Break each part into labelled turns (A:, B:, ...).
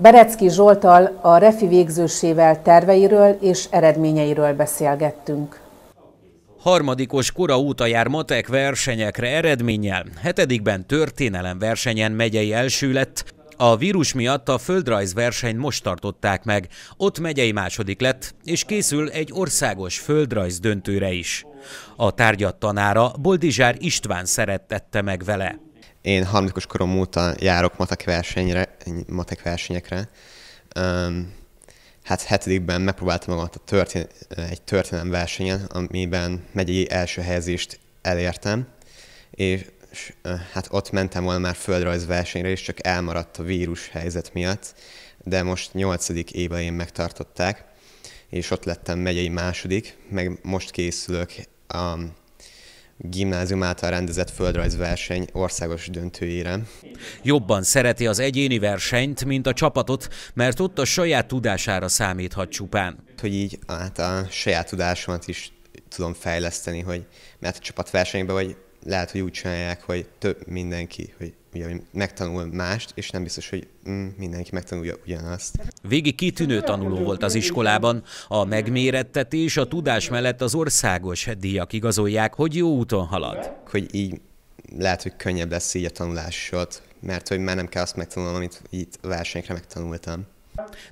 A: Berecki Zsoltal a Refi végzősével terveiről és eredményeiről beszélgettünk.
B: Harmadikos kora óta jár matek versenyekre eredménnyel. Hetedikben történelem versenyen megyei első lett, a vírus miatt a földrajz versenyt most tartották meg. Ott megyei második lett, és készül egy országos földrajz döntőre is. A tárgyat tanára Boldizsár István szerettette meg vele.
C: Én harmadikos korom óta járok matek, versenyre, matek versenyekre. Um, hát hetedikben megpróbáltam magamat a történ egy történelem versenyen, amiben megyei első helyezést elértem, és hát ott mentem volna már földrajz versenyre, és csak elmaradt a vírus helyzet miatt, de most nyolcadik éve megtartották, és ott lettem megyei második, meg most készülök a gimnázium által rendezett földrajzverseny országos döntőjére.
B: Jobban szereti az egyéni versenyt, mint a csapatot, mert ott a saját tudására számíthat csupán.
C: Hogy így hát a saját tudásomat is tudom fejleszteni, hogy mert a csapatversenyben vagy lehet, hogy úgy csinálják, hogy több mindenki, hogy ugye, megtanul mást, és nem biztos, hogy mm, mindenki megtanulja ugyanazt.
B: Végi kitűnő tanuló volt az iskolában. A megmérettetés a tudás mellett az országos díjak igazolják, hogy jó úton halad.
C: Hogy így lehet, hogy könnyebb lesz így a tanulásod, mert hogy már nem kell azt megtanulnom, amit itt versenyekre megtanultam.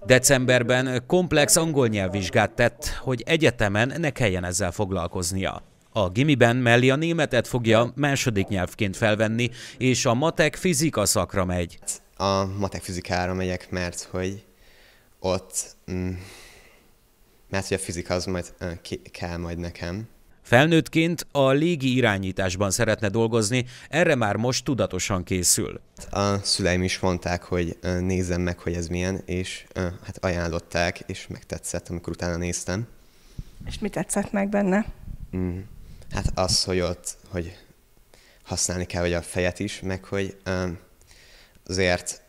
B: Decemberben komplex angol nyelvvizsgát tett, hogy egyetemen ne kelljen ezzel foglalkoznia. A gimiben mellé a németet fogja második nyelvként felvenni, és a matek fizika szakra megy.
C: A matek fizikára megyek, mert hogy ott, mm, mert hogy a fizika az majd ki, kell majd nekem.
B: Felnőttként a légi irányításban szeretne dolgozni, erre már most tudatosan készül.
C: A szüleim is mondták, hogy nézzem meg, hogy ez milyen, és hát ajánlották, és megtetszett, amikor utána néztem.
D: És mi tetszett meg benne?
C: Mm. Hát az, hogy ott, hogy használni kell hogy a fejet is, meg hogy azért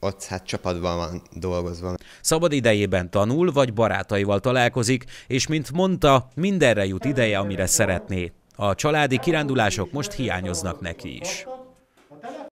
C: ott hát csapatban van dolgozva.
B: Szabad idejében tanul, vagy barátaival találkozik, és mint mondta, mindenre jut ideje, amire szeretné. A családi kirándulások most hiányoznak neki is.